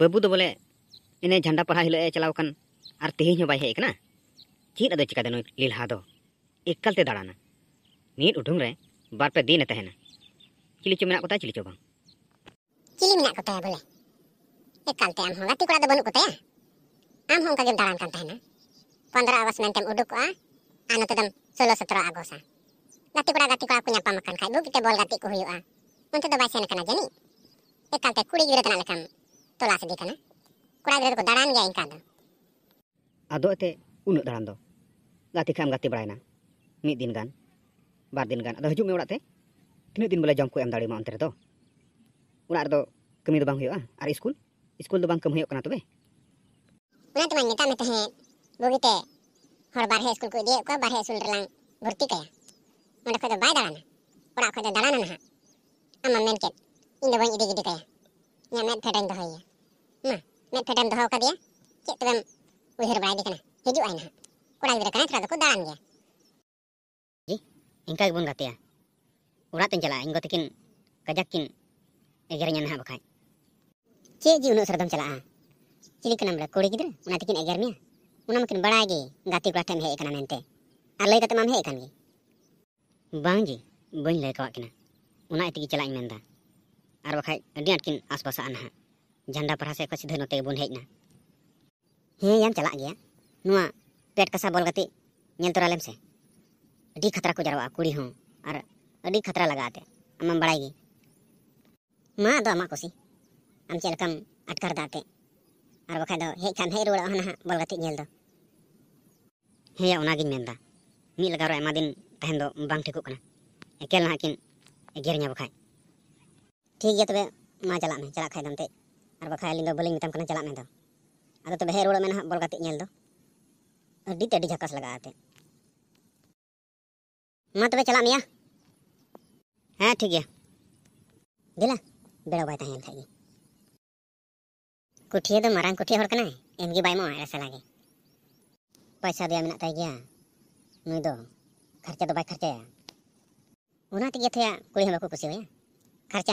बाबू दो बोले इन्हें झंडा पढ़ा हिले चलाव कन और तेहन हो बाय हेज कना चीज़ अदो चिका लीलहा दो एकल ते दाड़ाना मीट उठुंग रे बार पे दिन तहना चिली चो मेना कोता चिली चो बांग चिली मेना कोता बोले एकल ते आम गाती कोड़ा दो बनु कोता आम का गेम दाड़ान kan तहना 15 अगस्त मेंटेम उडुकोआ आनो तदम 16 17 अगस्त गाती कोड़ा गाती कोड़ा को nyapa makan kai bu kita bol gati ko huyu'a unte do bay sen kana jani ekal te kuri gira tana lekam tola sedi kana kura gira ko daran gaya inka do ado te unuk daran do gati kam gati barayna mid din gan bar din gan ado hujung me urat te tinac din boleh jom ko em dare ma onte do urat do kami do bang huyu'a ar school school do bang kem huyuk kana tobe una teman meta meta he bugite hor bar he school ko dia ko bar he school relang भर्ती कया do dalana na ᱢᱮᱫ ᱯᱷᱮᱴᱮᱢ ᱫᱚᱦᱚ ᱟᱠᱟᱫᱮᱭᱟ ᱪᱮᱫ ᱛᱚᱵᱮᱢ ᱩᱭᱦᱟᱹᱨ ᱵᱟᱲᱟᱭᱮᱫᱮ ᱠᱟᱱᱟ ᱦᱤᱡᱩᱜ ᱟᱭ ᱱᱟᱦᱟᱜ ᱠᱚᱲᱟ ᱜᱤᱫᱽᱨᱟᱹ ᱠᱟᱱᱟᱭ ᱛᱷᱚᱲᱟ ᱫᱚᱠᱚ ᱫᱟᱬᱟᱱ ᱜᱮᱭᱟ ᱡᱤ ᱤᱱᱠᱟ ᱜᱮᱵᱚᱱ ᱜᱟᱛᱮᱜᱼᱟ ᱚᱲᱟᱜ ᱛᱤᱧ ᱪᱟᱞᱟᱜᱼᱟ ᱤᱧ ᱜᱚ ᱛᱟᱹᱠᱤᱱ ᱠᱟᱡᱟᱠ ᱠᱤᱱ ᱮᱜᱮᱨᱤᱧᱟ ᱱᱟᱦᱟᱜ ᱵᱟᱠᱷᱟᱡ ᱪᱮᱫ ᱡᱤ ᱩᱱᱟᱹᱜ ᱥᱟᱨᱫᱚᱢ ᱪᱟᱞᱟᱜᱼᱟ ᱪᱤᱞᱤ ᱠᱟᱱᱟᱢ ᱵᱚᱞᱮ ᱠᱩᱲᱤ ᱜᱤᱫᱽᱨᱟᱹ ᱚᱱᱟ ᱛᱮᱠᱤᱱ ᱮᱜᱮᱨ ᱢᱮᱭᱟ ᱚᱱᱟ ᱢᱟᱠᱤᱱ ᱵᱟᱲᱟᱭ ᱜᱮ ᱜᱟᱛᱮ ᱠᱚᱲᱟ ᱴᱷᱮᱱ ᱦᱮᱡ ᱟᱠᱟᱱᱟ ᱢᱮᱱᱛᱮ ᱟᱨ ᱞᱟᱹᱭ ᱠᱟᱛᱮ ᱢᱟᱢ ᱦᱮᱡ ᱟᱠᱟᱱ ᱜᱮ ᱵᱟᱝ ᱡᱤ ᱵᱟᱹᱧ ᱞᱟᱹᱭ ᱠᱟᱣᱟᱜ ᱠᱤᱱᱟ ᱚᱱᱟ ᱛᱮᱜᱮ ᱪᱟᱞᱟᱜ ᱤᱧ ᱢᱮᱱᱫᱟ ᱟᱨ ᱵᱟᱠᱷᱟᱡ ᱟᱹᱰᱤ ᱟᱸᱴ ᱠᱤᱱ ᱟᱥᱵᱟᱥᱟᱜᱼᱟ ᱱᱟᱦᱟᱜ janda perhasil ke sidhu nuti bun hejna. Hei, yang celak ya nua pet kasa bol gati nyel tur alem se. Adi khatra hong, ar di khatra laga ate, amam beragi gi. Ma do ama kosi, am cel kam at date, ar wakai do hei kan hei rura ona bol gati nyel do. Hei ya unagi menda mi laga ro emadin tahen do mbang tikuk ekel nakin ekirnya egernya wakai. Tiga tuh be ma celak nih, celak kai dante, बलिंग मितम चला तबे हे road में बोल अड्डी तेडी झकस लगा आते मा तबे चला हाँ ठीक दिला बेड़ो बाय तहन खाई कुठिए दो मारांग कुठिए हर कना एमगी बाय मो ऐसा लागे पैसा दिया गया खर्चा दो बाय खर्चा उना तिगे थया कुड़ी हम को कुसी होया खर्चा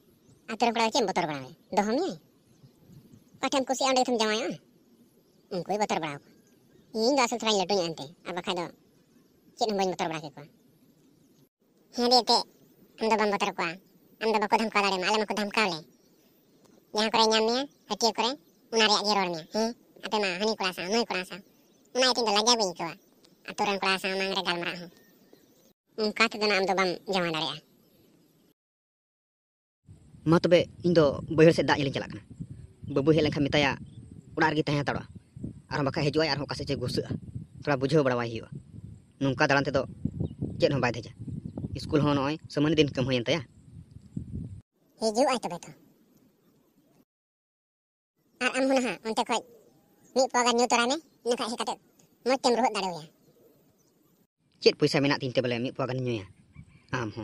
aturan pada kim botar pada dohomnya pakem kusi ande tum jamaya ungkui botar pada ko ing asal sarai ladu nya ante aba khado kin hum botar pada ko he de te am da bam botar ko am da bako dham ka dare le nya kore nyam nya hati kore unari ak jeror nya he ate ma hani kula sa noi kula sa na ite da lagya bing ko aturan kula sa mang regal marah ungkat dana am da bam jamaya ma tobe indo boher se da ile chalak na babu mitaya urar gi tahya tara aram bakha hejuai aram kase che gusa thora bujhe barwa hiwa nunka dalan te do chen hom bai school hon oi samane din kam hoyen taya heju ai tobe to ar am hunaha onte khoi mi poga kate mo chem ruhot ya chet puisa mena tin te bale mi nyu ya am ho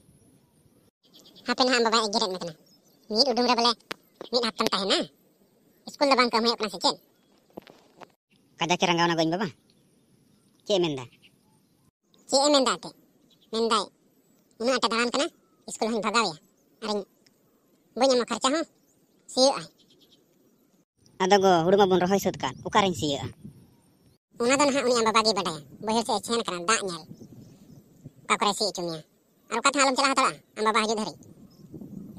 ᱦᱟᱯᱮᱱ ᱦᱟᱸᱜ ᱵᱟᱵᱟ ᱮᱜᱮᱨᱮᱫ ᱢᱮ ᱠᱟᱱᱟ ᱢᱤᱫ ᱩᱰᱩᱝ ᱨᱮ ᱵᱚᱞᱮ ᱢᱤᱫ ᱦᱟᱯᱛᱟᱢ ᱛᱟᱦᱮᱱᱟ ᱥᱠᱩᱞ ᱫᱚ ᱵᱟᱝ ᱠᱟᱹᱢ ᱦᱩᱭᱩᱜ ᱠᱟᱱᱟ ᱥᱮ ᱪᱮᱫ ᱠᱟᱡᱟᱠᱮ ᱨᱟᱸᱜᱟᱣᱱᱟ ᱜᱚᱧ ᱵᱟᱵᱟ ᱪᱮᱫ ᱢᱮᱱᱫᱟ ᱪᱮᱫ ᱮ ᱢᱮᱱᱫᱟ ᱮᱱᱛᱮ ᱢᱮᱱᱫᱟᱭ ᱩᱱᱟᱹᱜ ᱟᱴᱟ ᱫᱟᱬᱟᱱ ᱠᱟᱱᱟ ᱥᱠᱩᱞ ᱦᱚᱸᱧ ᱵᱷᱟᱜᱟᱣᱮᱭᱟ ᱟᱨᱤᱧ ᱵᱟᱹᱧ ᱮᱢᱟ ᱠᱷᱚᱨᱪᱟ ᱦᱚᱸ ᱥᱤᱭᱳᱜᱼᱟᱭ ᱟᱫᱚ ᱜᱚ ᱦᱩᱲᱩ ᱢᱟᱵᱚᱱ ᱨᱚᱦᱚᱭ ᱥᱟᱹᱛ ᱠᱟᱱ ᱚᱠᱟᱨᱮᱧ ᱥᱤᱭᱳᱜᱼᱟ ᱚᱱᱟ ᱫᱚ ᱱᱟᱦᱟᱜ ᱩᱱᱤ ᱟᱢ ᱵᱟᱵᱟ ᱜᱮᱭ ᱵᱟᱰᱟᱭᱟ ᱵᱟᱹᱭᱦᱟᱹᱲ ᱥᱮᱫ ᱮ ᱥᱮᱱ ᱠᱟᱱᱟ ᱫᱟᱜ ᱧᱮᱞ ᱚᱠᱟ ᱠᱚᱨᱮ ᱥᱤ ᱦᱚᱪᱚ ᱢᱮᱭᱟ ᱟᱨ ᱚᱠᱟ ᱛᱮᱦᱟᱸᱜ ᱟᱞᱚᱢ ᱪᱟᱞᱟᱣ ᱦᱟᱛᱟᱲᱚᱜᱼᱟ ᱟᱢ ᱵᱟᱵᱟ ᱦᱤᱡᱩᱜ ᱫᱷᱟᱹᱨᱤᱡ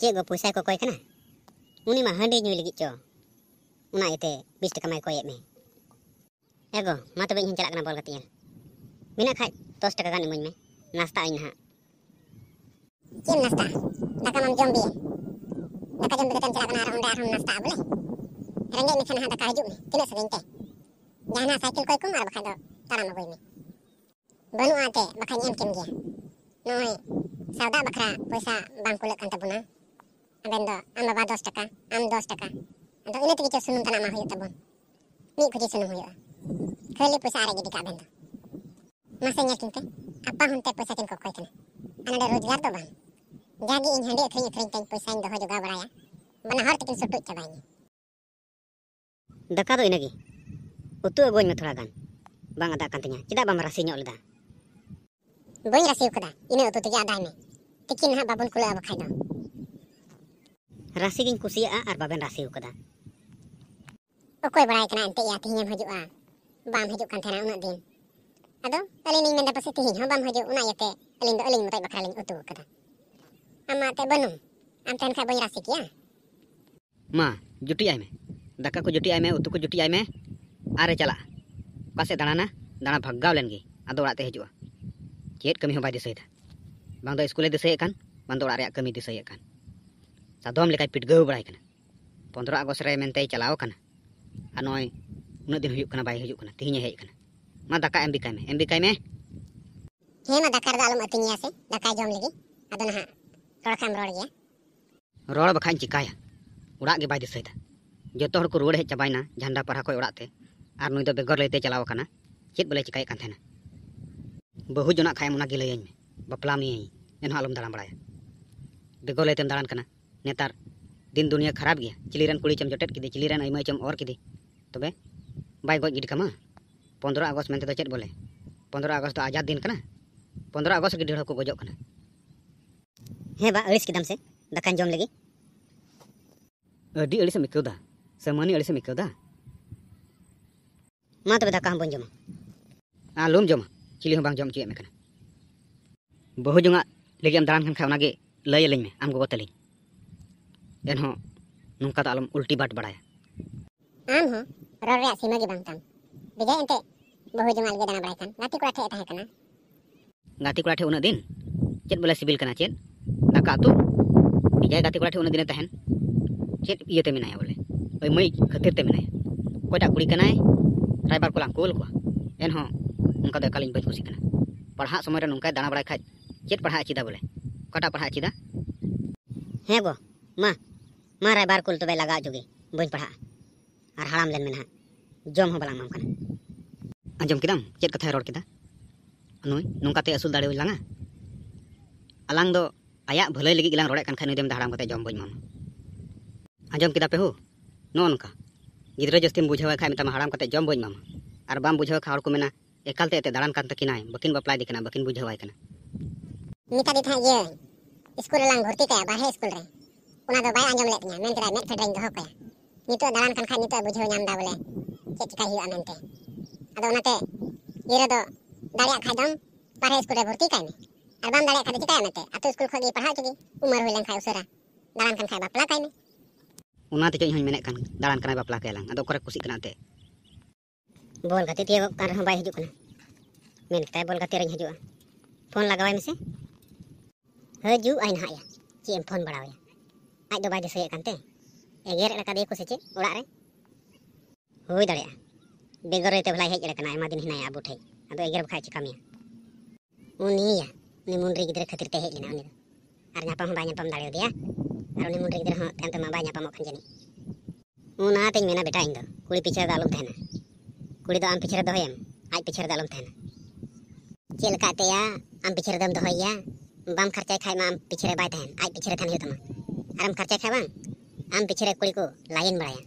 ᱪᱮᱫ ᱜᱚ ᱯᱚᱭᱥᱟᱭ ᱠᱚᱠᱚᱭ ᱠᱟᱱᱟ ᱩᱱᱤ ᱢᱟ ᱦᱟᱺᱰᱤ ᱧᱩᱭ ᱞᱟᱹᱜᱤᱫ ᱪᱚ ᱚᱱᱟ ᱤᱭᱟᱹᱛᱮ ᱵᱤᱥ ᱴᱟᱠᱟ ᱢᱟᱭ ᱠᱚᱭᱮᱫ ᱢᱮ ᱮᱜᱚ ᱢᱟ ᱛᱚᱵᱮ ᱤᱧ ᱦᱚᱧ ᱪᱟᱞᱟᱜ ᱠᱟᱱᱟ ᱵᱚᱞ ᱜᱟᱛᱮ ᱧᱮᱞ ᱢᱮᱱᱟᱜ ᱠᱷᱟᱡ ᱫᱚᱥ ᱴᱟᱠᱟ ᱜᱟᱱ ᱤᱢᱟᱹᱧ ᱢᱮ ᱱᱟᱥᱛᱟᱜ ᱟᱹᱧ ᱱᱟᱦᱟᱜ ᱪᱮᱫ ᱮᱢ ᱱᱟᱥᱛᱟᱜᱼᱟ ᱫᱟᱠᱟ ᱢᱟᱢ ᱡᱚᱢ ᱵᱤᱭᱟ ᱫᱟᱠᱟ ᱡᱚᱢ ᱵᱤ ᱠᱟᱛᱮᱢ ᱪᱟᱞᱟᱜ ᱠᱟᱱᱟ ᱟᱨ ᱚᱸᱰᱮ ᱟᱨᱦᱚᱸᱢ ᱱᱟᱥᱛᱟᱜᱼᱟ ᱵᱚᱞᱮ ᱨᱮᱸᱜᱮᱡ ᱢᱮᱠᱷᱟᱱ ᱱᱟᱦᱟᱜ ᱫᱟᱠᱟ ᱦᱤᱡᱩᱜ ᱢᱮ ᱛᱤᱱᱟᱹᱜ ᱥᱟᱺᱜᱤᱧ ᱛᱮ ᱡᱟᱦᱟᱱᱟᱜ ᱥᱟᱭᱠᱮᱞ ᱠᱚᱭ ᱠᱚᱢ ᱟᱨ ᱵᱟᱠᱷᱟᱡ ᱫᱚ ᱛᱟᱲᱟᱢ ᱟᱹᱜᱩᱭ ᱢᱮ ᱵᱟᱹᱱᱩᱜᱼᱟ ᱮᱱᱛᱮ ᱵᱟᱠᱷᱟᱡ ᱮᱢ ᱠᱮᱢ ᱜᱮᱭᱟ ᱱᱚᱜᱼᱚᱭ ᱥᱟᱣᱫᱟ ᱵᱟᱠᱷᱨᱟ ᱯᱚᱭᱥᱟ ᱵᱟᱝ ᱠᱩᱞᱟᱹᱜ ᱠᱟᱱ ᱛᱟᱵᱚᱱᱟ ᱟᱵᱮᱱ ᱫᱚ ᱟᱢ ᱵᱟᱵᱟ ᱫᱚᱥ ᱴᱟᱠᱟ ᱟᱢ ᱫᱚᱥ ᱴᱟᱠᱟ ᱟᱫᱚ ᱤᱱᱟᱹ ᱛᱮᱜᱮ ᱪᱚ ᱥᱩᱱᱩᱢ ᱛᱟᱱᱟᱜ ᱢᱟ ᱦᱩᱭᱩᱜ ᱛᱟᱵᱚᱱ ᱢᱤᱫ ᱠᱷᱩᱡᱤ ᱥᱩᱱᱩᱢ ᱦᱩᱭᱩᱜᱼᱟ ᱠᱷᱟᱹᱞᱤ ᱯᱚᱭᱥᱟ ᱟᱨᱮᱡ ᱜᱤᱰᱤ ᱠᱟᱜ ᱵᱮᱱ ᱫᱚ ᱢᱟᱥᱮ ᱧᱮᱞ ᱠᱤᱱ ᱯᱮ ᱟᱯᱟ ᱦᱚᱱᱛᱮ ᱯᱚᱭᱥᱟ ᱠᱤᱱ ᱠᱚᱠᱚᱭ ᱠᱟᱱᱟ ᱟᱨ ᱱᱚᱰᱮ ᱨᱳᱡᱽᱜᱟᱨ ᱫᱚ ᱵᱟᱝ ᱡᱟᱜᱮ ᱤᱧ ᱦᱟᱺᱰᱤ ᱟᱹᱠᱷᱨᱤᱧ ᱟᱹᱠᱷᱨᱤᱧ ᱛᱮᱧ ᱯᱚᱭᱥᱟᱧ ᱫᱚᱦᱚ ᱡᱚᱜᱟᱣ ᱵᱟᱲᱟᱭᱟ ᱵᱟᱱᱟ ᱦᱚᱲ ᱛᱮᱠᱤᱱ ᱥᱩᱴᱩᱡ ᱪᱟᱵᱟᱭᱤᱧᱟ ᱫᱟᱠᱟ ᱫᱚ ᱤᱱᱟᱹᱜᱮ ᱩᱛᱩ ᱟᱹᱜᱩᱣᱟᱹᱧ ᱢᱮ ᱛᱷᱚᱲᱟ ᱜᱟᱱ ᱵᱟᱝ ᱟᱫᱟᱜ ᱠᱟᱱ ᱛᱤᱧᱟ ᱪᱮᱫᱟᱜ ᱵᱟᱢ ᱨᱟᱥᱮ ᱧᱚᱜ ᱞᱮᱫᱟ ᱵᱟᱹᱧ ᱨᱟᱥᱮ ᱠᱟᱫᱟ ᱤᱱᱟᱹ ᱩᱛᱩ ᱛᱮᱜᱮ ᱟᱫᱟᱭ ᱢᱮ ᱛᱤᱠᱤᱱ ᱱᱟᱦᱟᱜ ᱵᱟᱵᱚᱱ ᱠᱩᱞᱟᱹᱜᱼᱟ ᱵᱟᱠᱷᱟᱡ ᱫᱚ ᱨᱟᱥᱮ ᱜᱤᱧ ᱠᱩᱥᱤᱭᱟᱜᱼᱟ ᱟᱨ ᱵᱟᱵᱮᱱ ᱨᱟᱥᱮ ᱠᱟᱫᱟ ᱚᱠᱚᱭ ᱵᱟᱲᱟᱭ ᱠᱟᱱᱟ ᱮᱱᱛᱮ ᱭᱟ ᱛᱮᱦᱮᱧᱮᱢ ᱦᱤᱡᱩᱜᱼᱟ ᱵᱟᱢ ᱦᱤᱡᱩᱜ ᱠᱟᱱ ᱛᱟᱦᱮᱱᱟ ᱩᱱᱟᱹᱜ ᱫᱤᱱ ᱟᱫᱚ ᱟᱹᱞᱤᱧ ᱞᱤᱧ ᱢᱮᱱᱫᱟ ᱯᱟᱥᱮᱡ ᱛᱮᱦᱮᱧ ᱦᱚᱸ ᱵᱟᱢ ᱦᱤᱡᱩᱜ ᱚᱱᱟ ᱤᱭᱟᱹᱛᱮ ᱟᱹᱞᱤᱧ ᱫᱚ ᱟᱹᱞᱤᱧ ᱢᱚᱛᱚᱡ ᱵᱟᱠᱷᱨᱟ ᱞᱤᱧ ᱩᱛᱩ ᱠᱟᱫᱟ ᱟᱢ ᱢᱟ ᱮᱱᱛᱮ ᱵᱟᱹᱱᱩᱢ ᱟᱢ ᱛᱟᱦᱮᱱ ᱠᱷᱟᱡ ᱵᱟᱹᱧ ᱨᱟᱥᱮ ᱠᱮᱭᱟ ᱢᱟ ᱡᱩᱴᱤ ᱟᱭ ᱢᱮ ᱫᱟᱠᱟ ᱠᱚ ᱡᱩᱴᱤ ᱟᱭ ᱢᱮ ᱩᱛᱩ ᱠᱚ ᱡᱩᱴᱤ ᱟᱭ ᱢᱮ ᱟᱨᱮ ᱪᱟᱞᱟᱜᱼᱟ ᱚᱠᱟ ᱥᱮᱫ ᱫᱟᱬᱟᱱᱟ ᱫᱟᱬᱟ ᱵᱷᱟᱜᱟᱣ ᱞᱮᱱ ᱜᱮ ᱟᱫᱚ ᱚᱲᱟᱜ ᱛᱮ ᱦᱤᱡᱩᱜᱼᱟ ᱪᱮᱫ ᱠᱟᱹᱢᱤ ᱦᱚᱸ ᱵᱟᱭ ᱫᱤᱥᱟᱹᱭᱮᱫᱟ ᱵᱟᱝ ᱫᱚ ᱥᱠᱩᱞᱮ ᱫᱤᱥᱟᱹᱭᱮᱫ ᱠᱟᱱ ᱵᱟᱝ ᱫᱚ ᱚᱲᱟᱜ ᱨᱮᱭᱟᱜ ᱠᱟᱹᱢᱤ ᱫᱤᱥᱟᱹᱭᱮᱫ ᱠᱟᱱ ᱥᱟᱫᱚᱢ ᱞᱮᱠᱟᱭ ᱯᱤᱴᱜᱟᱹᱣ ᱵᱟᱲᱟᱭ ᱠᱟᱱᱟ ᱯᱚᱸᱫᱽᱨᱚ ᱟᱜᱚᱥᱴ ᱨᱮ ᱢᱮᱱᱛᱮᱭ ᱪᱟᱞᱟᱣ ᱠᱟᱱᱟ ᱟᱨ ᱱᱚᱜᱼᱚᱭ ᱩᱱᱟᱹᱜ ᱫᱤᱱ ᱦᱩᱭᱩᱜ ᱠᱟᱱᱟ ᱵᱟᱭ ᱦᱤᱡᱩᱜ ᱠᱟᱱᱟ ᱛᱮᱦᱮᱧᱮ ᱦᱮᱡ ᱠᱟᱱᱟ ᱢᱟ ᱫᱟᱠᱟ ᱮᱢ ᱵᱤᱠᱟᱭ ᱢᱮ ᱮᱢ ᱵᱤᱠᱟᱭ ᱢᱮ ᱦᱮᱸ ᱢᱟ ᱫᱟᱠᱟ ᱨᱮᱫᱚ ᱟᱞᱚᱢ ᱟᱹᱛᱤᱧᱮᱭᱟ ᱥᱮ ᱫᱟᱠᱟᱭ ᱡᱚᱢ ᱞᱟᱹᱜᱤᱫ ᱟᱫᱚ ᱱᱟᱦᱟᱜ ᱨᱚᱲ ᱠᱷᱟᱢ ᱨᱚᱲ ᱜᱮᱭᱟ ᱨᱚᱲ ᱵᱟᱠᱷᱟᱡ ᱤᱧ ᱪᱤᱠᱟᱭᱟ ᱚᱲᱟᱜ ᱜᱮ ᱵᱟᱭ ᱫᱤᱥᱟᱹᱭᱮᱫᱟ ᱡᱚᱛᱚ ᱦᱚᱲ ᱠᱚ ᱨᱩᱣᱟᱹᱲ ᱦᱮᱡ ᱪᱟᱵᱟᱭᱱᱟ ᱡᱷᱟᱱᱰᱟ ᱯᱟᱲᱟ ᱠᱷᱚᱡ ᱚᱲᱟᱜ ᱛᱮ ᱟᱨ ᱱᱩᱭ ᱫᱚ ᱵᱮᱜᱚᱨ ᱞᱟᱹᱭᱛᱮ ᱪᱟᱞᱟᱣ ᱠᱟᱱᱟ ᱪᱮᱫ ᱵᱚᱞᱮ ᱪᱤᱠᱟᱭᱮᱫ ᱠᱟᱱ ᱛᱟᱦᱮᱱᱟ ᱵᱟᱹᱦᱩ ᱡᱚᱱᱟᱜ ᱠᱷᱟᱡ ᱚᱱᱟᱜᱮ ᱞᱟᱹᱭᱟᱹᱧ ᱢᱮ ᱵᱟᱯᱞᱟ ᱢᱤᱭᱟᱹᱧ ᱮᱱᱦᱚᱸ ᱟᱞᱚᱢ ᱫᱟᱬᱟ ᱵᱟᱲᱟᱭᱟ ᱵᱮᱜᱚᱨ ᱞᱟᱹᱭᱛᱮᱢ ᱫᱟᱬᱟᱱ ᱠᱟᱱᱟ ᱱᱮᱛᱟᱨ ᱫᱤᱱ ᱫᱩᱱᱤᱭᱟᱹ ᱠᱷᱟᱨᱟᱯ ᱜᱮᱭᱟ ᱪᱤᱞᱤ ᱨᱮᱱ ᱠᱩᱲᱤ ᱪᱚᱢ ᱡᱚᱴᱮᱫ ᱠᱮᱫᱮ ᱪᱤᱞᱤ ᱨᱮᱱ ᱟᱹᱭᱢᱟᱹᱭ ᱪᱚᱢ ᱚᱨ ᱠᱮᱫᱮ ᱛᱚᱵᱮ ᱵᱟᱭ ᱜᱚᱡ ᱜᱤᱰᱤ ᱠᱟᱢᱟ ᱯᱚᱸᱫᱽᱨᱚ ᱟᱜᱚᱥᱴ ᱢᱮᱱᱛᱮ ᱫᱚ ᱪᱮᱫ ᱵᱚᱞᱮ ᱯᱚᱸᱫᱽᱨᱚ ᱟᱜᱚᱥᱴ ᱫᱚ ᱟᱡᱟᱫ ᱫᱤᱱ ᱠᱟᱱᱟ ᱯᱚᱸᱫᱽᱨᱚ ᱟᱜᱚᱥᱴ ᱜᱮ ᱰᱷᱮᱨ ᱦᱚᱲ ᱠᱚ ᱜᱚᱡᱚᱜ ᱠᱟᱱᱟ ᱦᱮᱸ ᱵᱟ ᱟᱹᱲᱤᱥ ᱠᱮᱫᱟᱢ ᱥᱮ ᱫᱟᱠᱟᱧ ᱡᱚᱢ ᱞᱟᱹᱜᱤᱫ ᱟᱹᱰᱤ ᱟᱹᱲᱤᱥᱮᱢ ᱟᱹᱭᱠᱟᱹᱣᱫᱟ ᱥᱮ ᱢᱟᱹᱱᱤ ᱟᱹᱲᱤᱥᱮᱢ ᱟᱹᱭᱠᱟᱹᱣᱫᱟ ᱢᱟ ᱛᱚᱵᱮ ᱫᱟᱠᱟ ᱦᱚᱸ ᱵᱟᱹᱧ ᱡᱚᱢᱟ ᱟᱞᱚᱢ ᱡᱚᱢᱟ ᱪᱤᱞᱤ ᱦᱚᱸ ᱵᱟᱝ ᱡᱚᱢ ᱦᱚᱪᱚᱭᱮᱫ ᱢᱮ ᱠᱟᱱᱟ ᱵᱟᱹᱦᱩ ᱡᱚᱝᱟᱜ ᱞᱟᱹᱜᱤᱫ ᱮᱢ ᱫᱟᱬᱟᱱ ᱠᱟᱱ ᱠᱷᱟᱡ ᱚᱱᱟᱜᱮ ᱞᱟᱹᱭ ᱟᱹᱞᱤᱧ ᱢᱮ ᱟᱢ ᱜᱚᱜᱚ ᱛᱟᱹᱞᱤᱧ एनहों नौका आलम उल्टी बाट बड़ा गाती कोड़ा उन दिन चेत बोले सिविल करना चेत। दाका अतु तो, बीजे गाती कोड़ा उन दिन तहन चेत ये ते बोले। ओई मई खतिर ते मिनाया। कोटा कुड़ी कनाए रायबार कोला कोल को एनहों नौका दकाल इन बच पढ़ा समय ना नौका बड़ा खाज चेत पढ़ा अचीदा बोले। कोटा पढ़ा अचीदा हे गो मा। ᱢᱟ ᱨᱟᱭᱵᱟᱨ ᱠᱩᱞ ᱛᱚᱵᱮ ᱞᱟᱜᱟᱣ ᱦᱚᱪᱚᱜᱮ ᱵᱟᱹᱧ ᱯᱟᱲᱦᱟᱜᱼᱟ ᱟᱨ ᱦᱟᱲᱟᱢ ᱞᱮᱱ ᱢᱮ ᱱᱟᱦᱟᱜ ᱡᱚᱢ ᱦᱚᱸ ᱵᱟᱞᱟᱝ ᱮᱢᱟᱢ ᱠᱟᱱᱟ ᱟᱸᱡᱚᱢ ᱠᱮᱫᱟᱢ ᱪᱮᱫ ᱠᱟᱛᱷᱟᱭ ᱨᱚᱲ ᱠᱮᱫᱟ ᱱᱩᱭ ᱱᱚᱝᱠᱟᱛᱮ ᱟᱹᱥᱩᱞ ᱫᱟᱲᱮᱭᱟᱹᱧ ᱞᱟᱝᱟ ᱟᱞᱟᱝ ᱫᱚ ᱟᱭᱟᱜ ᱵᱷᱟᱹᱞᱟᱹᱭ ᱞᱟᱹᱜᱤᱫ ᱜᱮᱞᱟᱝ ᱨᱚᱲᱮᱫ ᱠᱟᱱ ᱠᱷᱟᱡ ᱱᱩᱭ ᱫᱚ ᱦᱟᱲᱟᱢ ᱠᱟᱛᱮ ᱡᱚᱢ ᱵᱟᱹᱧ ᱮᱢᱟᱢᱟ ᱟᱸᱡᱚᱢ ᱠᱮᱫᱟ ᱯᱮ ᱦᱳ ᱱᱚᱜᱼᱚ ᱱᱚᱝᱠᱟ ᱜᱤᱫᱽᱨᱟᱹ ᱡᱟᱹᱥᱛᱤᱢ ᱵᱩᱡᱷᱟᱹᱣᱟᱭ ᱠᱷᱟᱡ ᱢᱮᱛᱟᱢᱟ ᱦᱟᱲᱟᱢ ᱠᱟᱛᱮ ᱡᱚᱢ ᱵᱟᱹᱧ ᱮᱢᱟᱢᱟ ᱟᱨ ᱵᱟᱢ ᱵᱩᱡᱷᱟᱹᱣ ᱠᱷᱟᱡ ᱦᱚᱲ ᱠᱚ ᱢᱮᱱᱟ ᱮᱠᱟᱞᱛᱮ ᱮᱛᱮ ᱫᱟᱬᱟᱱ ᱠᱟᱱ ᱛᱟᱹᱠᱤᱱᱟᱭ ᱵᱟᱹᱠᱤᱱ ᱵᱟᱯᱞᱟᱭᱮᱫᱮ ᱠᱟᱱᱟ ᱵᱟᱹᱠᱤᱱ ᱵᱩᱡᱷᱟᱹᱣᱟᱭ ᱠᱟᱱᱟ ᱢᱮᱛᱟᱫᱮ ᱛᱟᱦᱮᱸᱫ ᱤᱭᱟᱹ ᱤᱥᱠᱩᱞ ᱨᱮᱞᱟᱝ ᱵᱷᱚᱨᱛᱤ ᱠᱟᱭᱟ ᱵᱟᱨᱦᱮ ᱤᱥᱠᱩᱞ ᱨᱮ ᱚᱱᱟ ᱫᱚ ᱵᱟᱭ ᱟᱸᱡᱚᱢ ᱞᱮᱫ ᱛᱤᱧᱟᱹ ᱢᱮᱱ ᱠᱮᱫᱟᱭ ᱢᱮᱫ ᱯᱷᱮᱰ ᱨᱮᱧ ᱫᱚᱦᱚ ᱠᱟᱭᱟ ᱱᱤᱛᱚᱜ ᱫᱟᱬᱟᱱ ᱠᱟᱱ ᱠᱷᱟᱡ ᱱᱤᱛᱚᱜ ᱵᱩᱡᱷᱟᱹᱣ ᱧᱟᱢ ᱮᱫᱟ ᱵᱚᱞᱮ ᱪᱮᱫ ᱪᱤᱠᱟᱭ ᱦᱩᱭᱩᱜᱼᱟ ᱢᱮᱱᱛᱮ ᱟᱫᱚ ᱚᱱᱟᱛᱮ ᱜᱤᱫᱽᱨᱟᱹ ᱫᱚ ᱫᱟᱲᱮᱭᱟᱜ ᱠᱷᱟᱡ ᱫᱚᱢ ᱵᱟᱨᱦᱮ ᱤᱥᱠᱩᱞ ᱨᱮ ᱵᱷᱚᱨᱛᱤ ᱠᱟᱭ ᱢᱮ ᱟᱨ ᱵᱟᱢ ᱫᱟᱲᱮᱭᱟᱜ ᱠᱷᱟᱡ ᱫᱚ ᱪᱤᱠᱟᱭᱟ ᱢᱮᱱᱛᱮ ᱟᱛᱳ ᱤᱥᱠᱩᱞ ᱠᱷᱚᱡ ᱜᱮ ᱯᱟᱲᱦᱟᱣ ᱦᱚᱪᱚᱜᱮ ᱩᱢᱟᱹᱨ ᱦᱩᱭ ᱞᱮᱱᱠᱷᱟᱡ ᱩᱥᱟᱹᱨᱟ ᱫᱟᱬᱟᱱ ᱠᱟᱱ ᱠᱷᱟᱡ ᱵᱟᱯᱞᱟ ᱠᱟᱭ ᱢᱮ ᱚᱱᱟ ᱛᱮᱪᱚ ᱤᱧᱦᱚᱧ ᱢᱮᱱᱮᱫ ᱠᱟᱱ ᱫᱟᱬᱟᱱ ᱠᱟᱱᱟᱭ ᱵᱟᱯᱞᱟ ᱠᱟᱭᱟᱞᱟᱝ ᱟᱫᱚ ᱚᱠᱟᱨᱮ ᱠᱩᱥᱤᱜ ᱠᱟᱱᱟ ᱮᱱᱛᱮ ᱵᱚᱞ ᱜᱟᱛᱮ ᱛᱤᱭᱳᱜᱚᱜ ᱠᱟᱱ ᱨᱮᱦᱚᱸ ᱵᱟᱭ ᱦᱤᱡᱩᱜ ᱠᱟᱱᱟ ᱢᱮᱱ ᱠᱮᱫᱟᱭ ᱵᱚᱞ ᱜᱟᱛᱮ ᱨᱤᱧ ᱦᱤᱡᱩᱜᱼᱟ ᱯᱷᱳᱱ ᱞᱟᱜᱟᱣᱟᱭ ᱢᱮᱥᱮ ᱦᱤᱡᱩᱜ ᱟᱭ ᱱᱟᱦᱟᱜ ᱭᱟ ᱪᱮᱫ ᱮᱢ ᱯᱷᱳᱱ ᱵᱟᱲᱟᱣᱟᱭᱟ आज तो बै दिसे एगेर को से चे हो दगर रही भला हजना दिन हिना अब ठे अब एगेर बखा चिकाया उन मुंड्री गिद्रे खातिर हजना बैपम नापम मुंड्री गिद्रे बैपम जानी मेना बेटा इन कुड़ी पीछे आलोम तहना कुड़ी आम पीछे दहेम आज पीछे आलोम तहना चलका आम पीछे दम दहे बाम खर्चा खा पीछे बैन आज पीछे थाना ᱟᱨᱮᱢ ᱠᱷᱟᱨᱪᱟᱭ ᱠᱷᱟᱡ ᱵᱟᱝ ᱟᱢ ᱯᱤᱪᱷᱟᱹ ᱨᱮ ᱠᱩᱲᱤ ᱠᱚ ᱞᱟᱭᱤᱱ ᱵᱟᱲᱟᱭᱟ